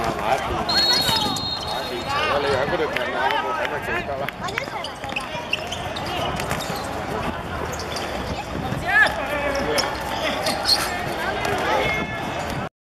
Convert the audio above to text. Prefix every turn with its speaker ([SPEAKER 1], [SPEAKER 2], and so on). [SPEAKER 1] 買電，買電，而家你喺嗰度停喺嗰度睇咩正得啦？